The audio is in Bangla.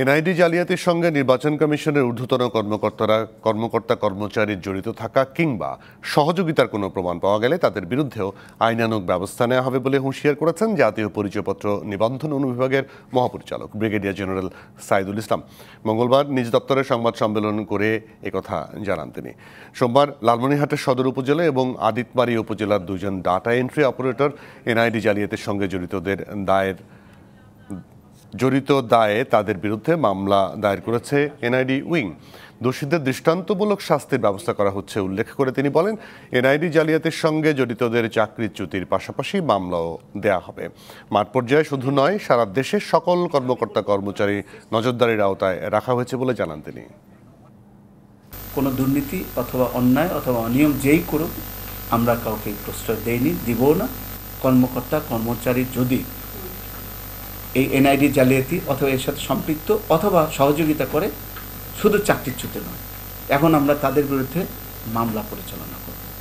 এনআইডি জালিয়াতির সঙ্গে নির্বাচন কমিশনের ঊর্ধ্বতন কর্মকর্তারা, কর্মকর্তা কর্মচারীর জড়িত থাকা কিংবা সহযোগিতার কোনো প্রমাণ পাওয়া গেলে তাদের বিরুদ্ধেও আইনানুগ ব্যবস্থা নেওয়া হবে বলে হুঁশিয়ার করেছেন জাতীয় পরিচয়পত্র নিবন্ধন অনুবিভাগের মহাপরিচালক ব্রিগেডিয়ার জেনারেল সাইদুল ইসলাম। মঙ্গলবার নিজ দপ্তরে সংবাদ সম্মেলন করে একথা জানান তিনি। সোমবার লালমনিরহাটের সদর উপজেলা এবং আদিতবাড়ি উপজেলার দুজন ডাটা এন্ট্রি অপারেটর এনআইডি জালিয়াতির সঙ্গে জড়িতদের দায়ের জড়িত দায়ে তাদের বিরুদ্ধে মামলা দায়ের করেছে এনআইডি উইং। দোষীদের দৃষ্টান্তমূলক শাস্তির ব্যবস্থা করা হচ্ছে, উল্লেখ করে তিনি বলেন, এনআইডি জালিয়াতির সঙ্গে জড়িতদের চাকরিচ্যুতির পাশাপাশি মামলাও দেয়া হবে। মাঠ পর্যায়ে শুধু নয়, সারা দেশের সকল কর্মকর্তা কর্মচারী নজরদারির আওতায় রাখা হয়েছে বলে জানান তিনি। কোনো দুর্নীতি অথবা অন্যায় অথবা অনিয়ম যেই করুক, আমরা কাউকে প্রশ্রয় দেইনি, দিবও না। কর্মকর্তা, কর্মচারী যদি এই এনআইডি জালিয়াতি অথবা এর সাথে সম্পৃক্ত অথবা সহযোগিতা করে শুধু চাকরিচ্যুত নয়। এখন আমরা তাদের বিরুদ্ধে মামলা পরিচালনা করব।